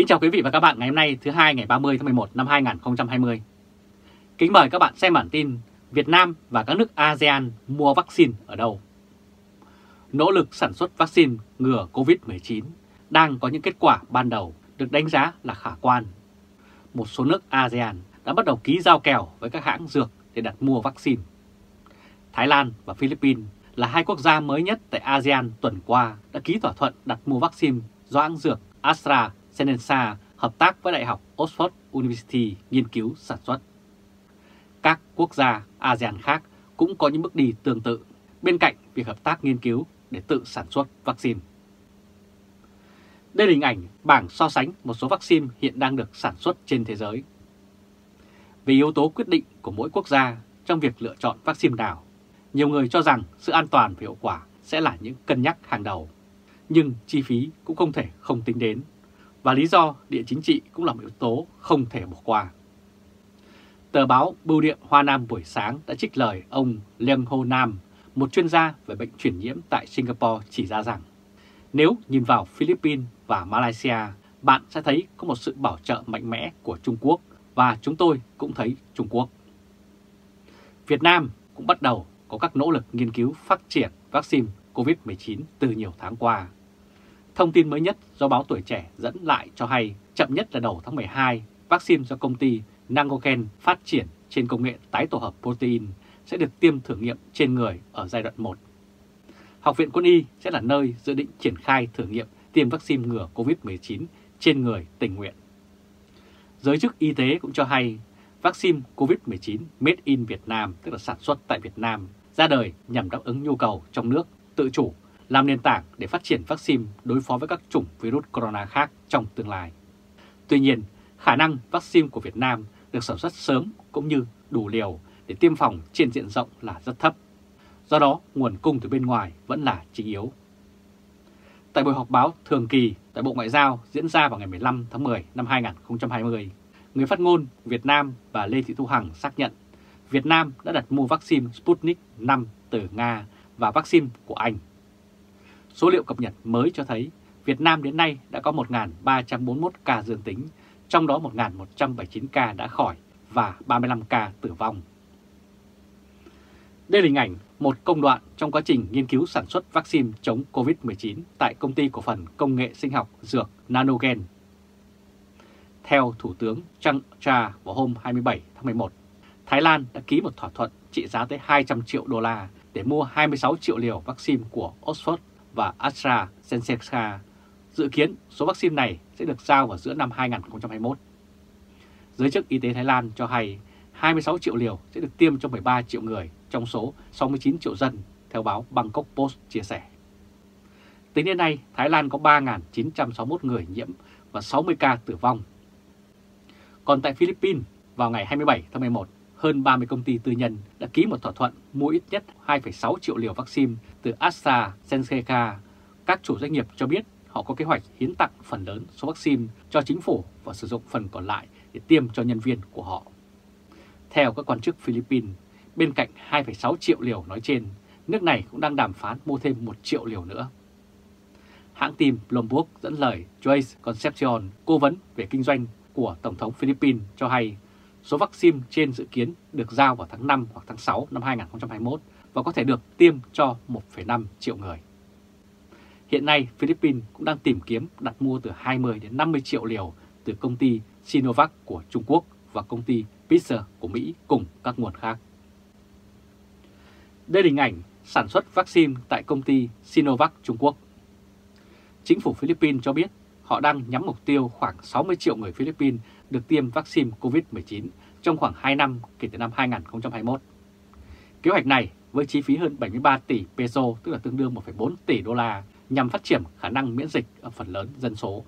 Kính chào quý vị và các bạn ngày hôm nay, thứ hai ngày 30 tháng 11 năm 2020. Kính mời các bạn xem bản tin Việt Nam và các nước ASEAN mua vaccine ở đâu. Nỗ lực sản xuất vaccine ngừa COVID-19 đang có những kết quả ban đầu được đánh giá là khả quan. Một số nước ASEAN đã bắt đầu ký giao kèo với các hãng dược để đặt mua vaccine. Thái Lan và Philippines là hai quốc gia mới nhất tại ASEAN tuần qua đã ký thỏa thuận đặt mua vaccine do hãng dược AstraZeneca hợp tác với Đại học Oxford University nghiên cứu sản xuất. Các quốc gia ASEAN khác cũng có những bước đi tương tự bên cạnh việc hợp tác nghiên cứu để tự sản xuất vaccine. Đây là hình ảnh bảng so sánh một số vaccine hiện đang được sản xuất trên thế giới. Vì yếu tố quyết định của mỗi quốc gia trong việc lựa chọn vaccine nào, nhiều người cho rằng sự an toàn và hiệu quả sẽ là những cân nhắc hàng đầu. Nhưng chi phí cũng không thể không tính đến, và lý do địa chính trị cũng là một yếu tố không thể bỏ qua. Tờ báo Bưu điện Hoa Nam buổi sáng đã trích lời ông Leung Ho Nam, một chuyên gia về bệnh truyền nhiễm tại Singapore chỉ ra rằng nếu nhìn vào Philippines và Malaysia, bạn sẽ thấy có một sự bảo trợ mạnh mẽ của Trung Quốc và chúng tôi cũng thấy Trung Quốc. Việt Nam cũng bắt đầu có các nỗ lực nghiên cứu phát triển vaccine COVID-19 từ nhiều tháng qua. Thông tin mới nhất do báo Tuổi Trẻ dẫn lại cho hay chậm nhất là đầu tháng 12, vaccine do công ty Nangogen phát triển trên công nghệ tái tổ hợp protein sẽ được tiêm thử nghiệm trên người ở giai đoạn 1. Học viện Quân y sẽ là nơi dự định triển khai thử nghiệm tiêm vaccine ngừa COVID-19 trên người tình nguyện. Giới chức y tế cũng cho hay vaccine COVID-19 Made in Việt Nam, tức là sản xuất tại Việt Nam, ra đời nhằm đáp ứng nhu cầu trong nước tự chủ, làm nền tảng để phát triển vaccine đối phó với các chủng virus corona khác trong tương lai. Tuy nhiên, khả năng vaccine của Việt Nam được sản xuất sớm cũng như đủ liều để tiêm phòng trên diện rộng là rất thấp. Do đó, nguồn cung từ bên ngoài vẫn là chính yếu. Tại buổi họp báo thường kỳ tại Bộ Ngoại giao diễn ra vào ngày 15 tháng 10 năm 2020, người phát ngôn Việt Nam và Lê Thị Thu Hằng xác nhận Việt Nam đã đặt mua vaccine Sputnik 5 từ Nga và vaccine của Anh. Số liệu cập nhật mới cho thấy Việt Nam đến nay đã có 1.341 ca dương tính, trong đó 1.179 ca đã khỏi và 35 ca tử vong. Đây là hình ảnh một công đoạn trong quá trình nghiên cứu sản xuất vaccine chống COVID-19 tại công ty cổ phần công nghệ sinh học dược Nanogen. Theo Thủ tướng Trang Tra vào hôm 27 tháng 11, Thái Lan đã ký một thỏa thuận trị giá tới 200 triệu đô la để mua 26 triệu liều vaccine của Oxford và AstraZeneca. Dự kiến số vaccine này sẽ được giao vào giữa năm 2021. Giới chức y tế Thái Lan cho hay 26 triệu liều sẽ được tiêm cho 13 triệu người trong số 69 triệu dân, theo báo Bangkok Post chia sẻ. Tính đến nay, Thái Lan có 3.961 người nhiễm và 60 ca tử vong. Còn tại Philippines, vào ngày 27 tháng 11, hơn 30 công ty tư nhân đã ký một thỏa thuận mua ít nhất 2,6 triệu liều vaccine từ AstraZeneca. Các chủ doanh nghiệp cho biết họ có kế hoạch hiến tặng phần lớn số vaccine cho chính phủ và sử dụng phần còn lại để tiêm cho nhân viên của họ. Theo các quan chức Philippines, bên cạnh 2,6 triệu liều nói trên, nước này cũng đang đàm phán mua thêm 1 triệu liều nữa. Hãng tin Bloomberg dẫn lời Joyce Concepcion, cố vấn về kinh doanh của Tổng thống Philippines cho hay số vaccine trên dự kiến được giao vào tháng 5 hoặc tháng 6 năm 2021 và có thể được tiêm cho 1,5 triệu người. Hiện nay, Philippines cũng đang tìm kiếm đặt mua từ 20 đến 50 triệu liều từ công ty Sinovac của Trung Quốc và công ty Pfizer của Mỹ cùng các nguồn khác. Đây là hình ảnh sản xuất vaccine tại công ty Sinovac Trung Quốc. Chính phủ Philippines cho biết họ đang nhắm mục tiêu khoảng 60 triệu người Philippines được tiêm vaccine COVID-19 trong khoảng 2 năm kể từ năm 2021. Kế hoạch này với chi phí hơn 73 tỷ peso, tức là tương đương 1,4 tỷ đô la, nhằm phát triển khả năng miễn dịch ở phần lớn dân số.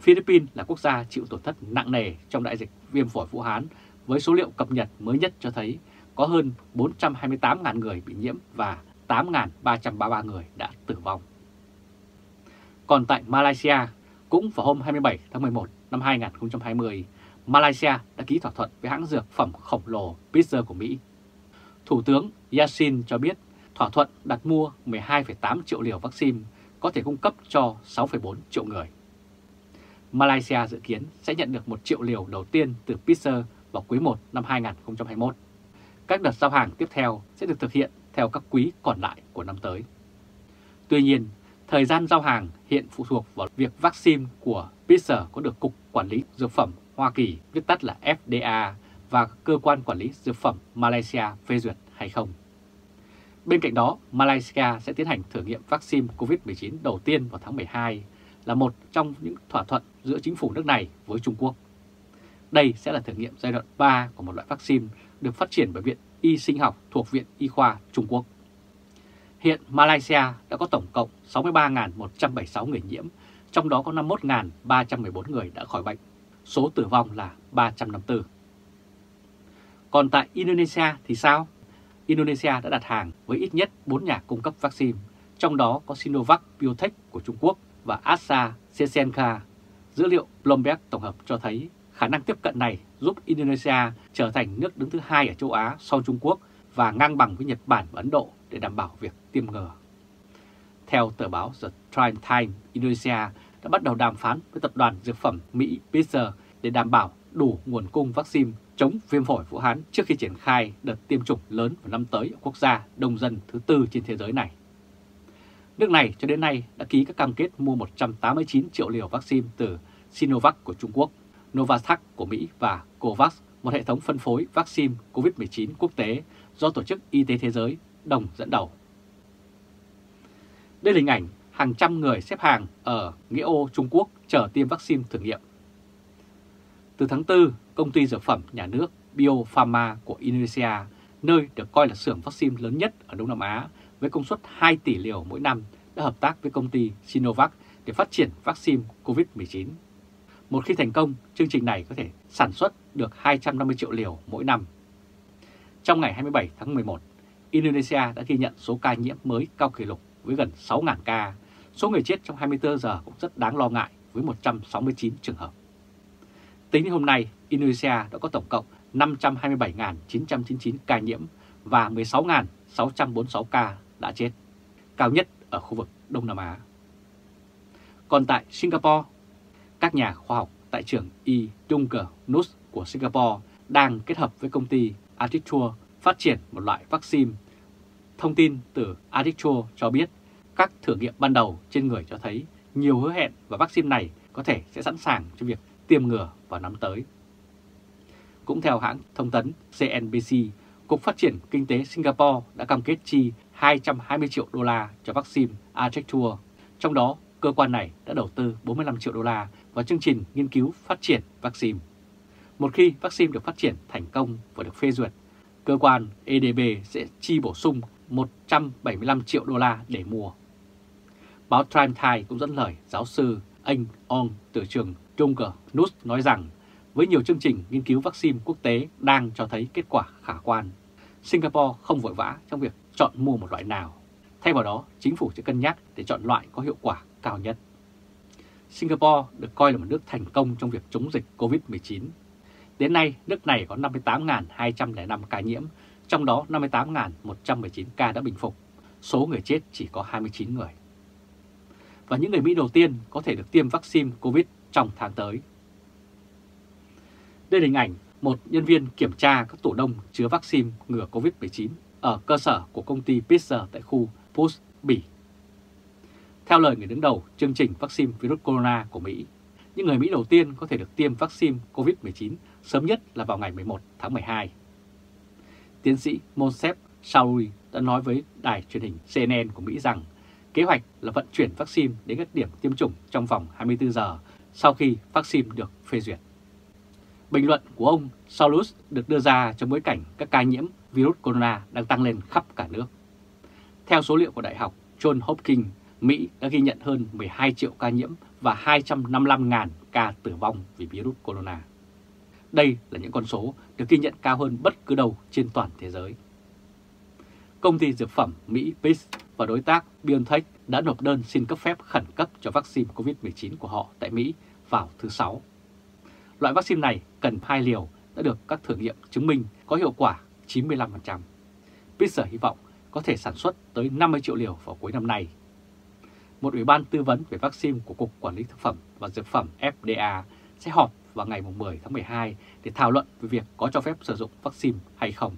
Philippines là quốc gia chịu tổn thất nặng nề trong đại dịch viêm phổi Vũ Hán với số liệu cập nhật mới nhất cho thấy có hơn 428.000 người bị nhiễm và 8.333 người đã tử vong. Còn tại Malaysia, cũng vào hôm 27 tháng 11 năm 2020, Malaysia đã ký thỏa thuận với hãng dược phẩm khổng lồ Pfizer của Mỹ. Thủ tướng Yassin cho biết thỏa thuận đặt mua 12,8 triệu liều vaccine có thể cung cấp cho 6,4 triệu người. Malaysia dự kiến sẽ nhận được 1 triệu liều đầu tiên từ Pfizer vào quý 1 năm 2021. Các đợt giao hàng tiếp theo sẽ được thực hiện theo các quý còn lại của năm tới. Tuy nhiên, thời gian giao hàng hiện phụ thuộc vào việc vaccine của Pfizer có được Cục Quản lý Dược phẩm Hoa Kỳ, viết tắt là FDA, và Cơ quan Quản lý Dược phẩm Malaysia phê duyệt hay không. Bên cạnh đó, Malaysia sẽ tiến hành thử nghiệm vaccine COVID-19 đầu tiên vào tháng 12, là một trong những thỏa thuận giữa chính phủ nước này với Trung Quốc. Đây sẽ là thử nghiệm giai đoạn 3 của một loại vaccine được phát triển bởi Viện Y Sinh học thuộc Viện Y khoa Trung Quốc. Hiện Malaysia đã có tổng cộng 63.176 người nhiễm, trong đó có 51.314 người đã khỏi bệnh. Số tử vong là 354. Còn tại Indonesia thì sao? Indonesia đã đặt hàng với ít nhất 4 nhà cung cấp vaccine, trong đó có Sinovac Biotech của Trung Quốc và AstraZeneca. Dữ liệu Bloomberg tổng hợp cho thấy khả năng tiếp cận này giúp Indonesia trở thành nước đứng thứ hai ở châu Á sau Trung Quốc và ngang bằng với Nhật Bản và Ấn Độ để đảm bảo việc tiêm ngừa. Theo tờ báo The Prime Time, Indonesia đã bắt đầu đàm phán với tập đoàn dược phẩm Mỹ Pfizer để đảm bảo đủ nguồn cung vaccine chống viêm phổi Vũ Hán trước khi triển khai đợt tiêm chủng lớn vào năm tới ở quốc gia đông dân thứ tư trên thế giới này. Nước này cho đến nay đã ký các cam kết mua 189 triệu liều vaccine từ Sinovac của Trung Quốc, Novavax của Mỹ và COVAX, một hệ thống phân phối vaccine COVID-19 quốc tế do Tổ chức Y tế Thế giới đồng dẫn đầu. Đây là hình ảnh hàng trăm người xếp hàng ở Nghĩa Ô, Trung Quốc chờ tiêm vaccine thử nghiệm. Từ tháng 4, công ty dược phẩm nhà nước Biopharma của Indonesia, nơi được coi là xưởng vaccine lớn nhất ở Đông Nam Á với công suất 2 tỷ liều mỗi năm, đã hợp tác với công ty Sinovac để phát triển vaccine COVID-19. Một khi thành công, chương trình này có thể sản xuất được 250 triệu liều mỗi năm. Trong ngày 27 tháng 11, Indonesia đã ghi nhận số ca nhiễm mới cao kỷ lục với gần 6.000 ca. Số người chết trong 24 giờ cũng rất đáng lo ngại với 169 trường hợp. Tính đến hôm nay, Indonesia đã có tổng cộng 527.999 ca nhiễm và 16.646 ca đã chết, cao nhất ở khu vực Đông Nam Á. Còn tại Singapore, các nhà khoa học tại trường Y Dunker Nus của Singapore đang kết hợp với công ty Artiture phát triển một loại vaccine. Thông tin từ Adictro cho biết các thử nghiệm ban đầu trên người cho thấy nhiều hứa hẹn và vaccine này có thể sẽ sẵn sàng cho việc tiêm ngừa vào năm tới. Cũng theo hãng thông tấn CNBC, Cục Phát triển Kinh tế Singapore đã cam kết chi 220 triệu đô la cho vaccine Archecture. Trong đó, cơ quan này đã đầu tư 45 triệu đô la vào chương trình nghiên cứu phát triển vaccine. Một khi vaccine được phát triển thành công và được phê duyệt, cơ quan EDB sẽ chi bổ sung 175 triệu đô la để mua. Báo Time Thai cũng dẫn lời giáo sư anh Ong từ trường Junker Nus nói rằng với nhiều chương trình nghiên cứu vaccine quốc tế đang cho thấy kết quả khả quan, Singapore không vội vã trong việc chọn mua một loại nào. Thay vào đó, chính phủ sẽ cân nhắc để chọn loại có hiệu quả cao nhất. Singapore được coi là một nước thành công trong việc chống dịch COVID-19. Đến nay, nước này có 58.205 ca nhiễm, trong đó 58.119 ca đã bình phục. Số người chết chỉ có 29 người. Và những người Mỹ đầu tiên có thể được tiêm vaccine COVID trong tháng tới. Đây là hình ảnh một nhân viên kiểm tra các tủ đông chứa vaccine ngừa COVID-19 ở cơ sở của công ty Pfizer tại khu Push, Bỉ. Theo lời người đứng đầu chương trình vaccine virus corona của Mỹ, những người Mỹ đầu tiên có thể được tiêm vaccine COVID-19 sớm nhất là vào ngày 11 tháng 12. Tiến sĩ Monsef Sauri đã nói với đài truyền hình CNN của Mỹ rằng kế hoạch là vận chuyển vaccine đến các điểm tiêm chủng trong vòng 24 giờ sau khi vaccine được phê duyệt. Bình luận của ông Saulus được đưa ra trong bối cảnh các ca nhiễm virus corona đang tăng lên khắp cả nước. Theo số liệu của Đại học John Hopkins, Mỹ đã ghi nhận hơn 12 triệu ca nhiễm và 255.000 ca tử vong vì virus corona. Đây là những con số được ghi nhận cao hơn bất cứ đâu trên toàn thế giới. Công ty dược phẩm Mỹ Pfizer và đối tác BioNTech đã nộp đơn xin cấp phép khẩn cấp cho vaccine COVID-19 của họ tại Mỹ vào thứ Sáu. Loại vaccine này cần hai liều đã được các thử nghiệm chứng minh có hiệu quả 95%. Pfizer hy vọng có thể sản xuất tới 50 triệu liều vào cuối năm nay. một ủy ban tư vấn về vaccine của Cục Quản lý Thực phẩm và Dược phẩm FDA sẽ họp vào ngày 10 tháng 12 để thảo luận về việc có cho phép sử dụng vaccine hay không.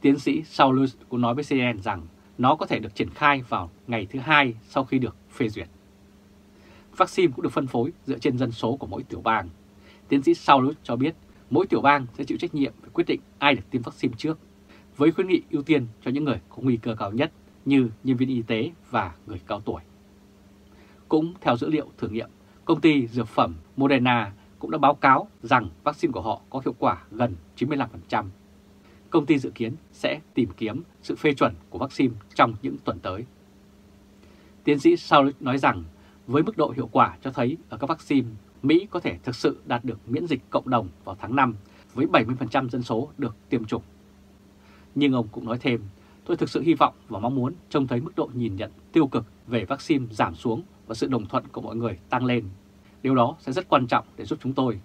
Tiến sĩ Saulus cũng nói với CNN rằng nó có thể được triển khai vào ngày thứ hai sau khi được phê duyệt. Vaccine cũng được phân phối dựa trên dân số của mỗi tiểu bang. Tiến sĩ Saulus cho biết mỗi tiểu bang sẽ chịu trách nhiệm về quyết định ai được tiêm vaccine trước, với khuyến nghị ưu tiên cho những người có nguy cơ cao nhất như nhân viên y tế và người cao tuổi. Cũng theo dữ liệu thử nghiệm, công ty dược phẩm Moderna cũng đã báo cáo rằng vaccine của họ có hiệu quả gần 95%. Công ty dự kiến sẽ tìm kiếm sự phê chuẩn của vaccine trong những tuần tới. Tiến sĩ Saul nói rằng với mức độ hiệu quả cho thấy ở các vaccine, Mỹ có thể thực sự đạt được miễn dịch cộng đồng vào tháng 5 với 70% dân số được tiêm chủng. Nhưng ông cũng nói thêm, tôi thực sự hy vọng và mong muốn trông thấy mức độ nhìn nhận tiêu cực về vaccine giảm xuống và sự đồng thuận của mọi người tăng lên. Điều đó sẽ rất quan trọng để giúp chúng tôi.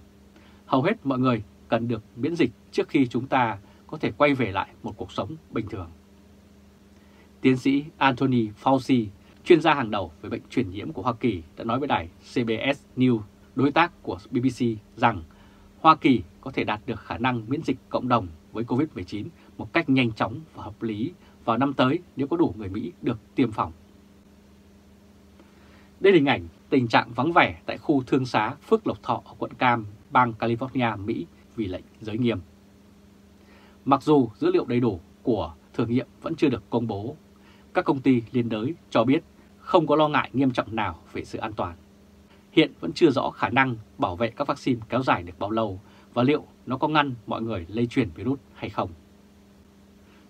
Hầu hết mọi người cần được miễn dịch trước khi chúng ta có thể quay về lại một cuộc sống bình thường. Tiến sĩ Anthony Fauci, chuyên gia hàng đầu về bệnh truyền nhiễm của Hoa Kỳ đã nói với đài CBS News, đối tác của BBC, rằng Hoa Kỳ có thể đạt được khả năng miễn dịch cộng đồng với COVID-19 một cách nhanh chóng và hợp lý vào năm tới nếu có đủ người Mỹ được tiêm phòng. Đây là hình ảnh tình trạng vắng vẻ tại khu thương xá Phước Lộc Thọ ở quận Cam, bang California, Mỹ vì lệnh giới nghiêm. Mặc dù dữ liệu đầy đủ của thử nghiệm vẫn chưa được công bố, các công ty liên đới cho biết không có lo ngại nghiêm trọng nào về sự an toàn. Hiện vẫn chưa rõ khả năng bảo vệ các vaccine kéo dài được bao lâu và liệu nó có ngăn mọi người lây truyền virus hay không.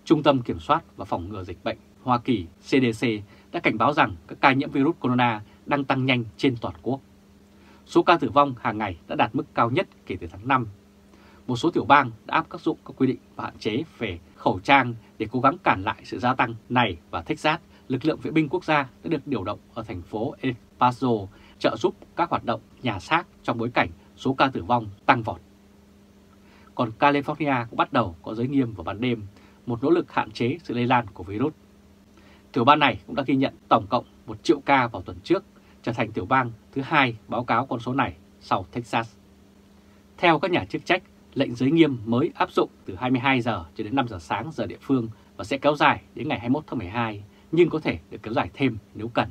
Trung tâm Kiểm soát và Phòng ngừa Dịch bệnh Hoa Kỳ CDC đã cảnh báo rằng các ca nhiễm virus corona đang tăng nhanh trên toàn quốc. Số ca tử vong hàng ngày đã đạt mức cao nhất kể từ tháng 5. Một số tiểu bang đã áp các dụng các quy định và hạn chế về khẩu trang để cố gắng cản lại sự gia tăng này và Texas, lực lượng vệ binh quốc gia đã được điều động ở thành phố El Paso trợ giúp các hoạt động nhà xác trong bối cảnh số ca tử vong tăng vọt. Còn California cũng bắt đầu có giới nghiêm vào ban đêm, một nỗ lực hạn chế sự lây lan của virus. Tiểu bang này cũng đã ghi nhận tổng cộng 1 triệu ca vào tuần trước, trở thành tiểu bang thứ hai báo cáo con số này sau Texas. Theo các nhà chức trách, lệnh giới nghiêm mới áp dụng từ 22 giờ cho đến 5 giờ sáng giờ địa phương và sẽ kéo dài đến ngày 21 tháng 12, nhưng có thể được kéo dài thêm nếu cần.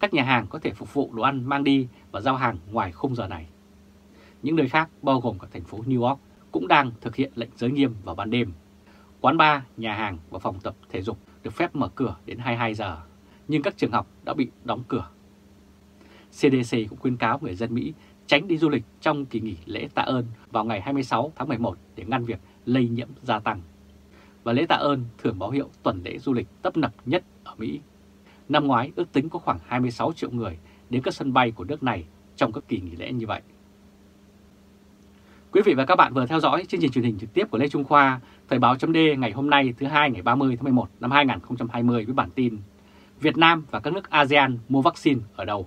Các nhà hàng có thể phục vụ đồ ăn mang đi và giao hàng ngoài khung giờ này. Những nơi khác bao gồm cả thành phố New York cũng đang thực hiện lệnh giới nghiêm vào ban đêm. Quán bar, nhà hàng và phòng tập thể dục được phép mở cửa đến 22 giờ, nhưng các trường học đã bị đóng cửa. CDC cũng khuyên cáo người dân Mỹ tránh đi du lịch trong kỳ nghỉ lễ tạ ơn vào ngày 26 tháng 11 để ngăn việc lây nhiễm gia tăng. Và lễ tạ ơn thường báo hiệu tuần lễ du lịch tấp nập nhất ở Mỹ. Năm ngoái ước tính có khoảng 26 triệu người đến các sân bay của nước này trong các kỳ nghỉ lễ như vậy. Quý vị và các bạn vừa theo dõi chương trình truyền hình trực tiếp của Lê Trung Khoa, Thời báo chấm ngày hôm nay thứ hai ngày 30 tháng 11 năm 2020 với bản tin Việt Nam và các nước ASEAN mua vaccine ở đâu?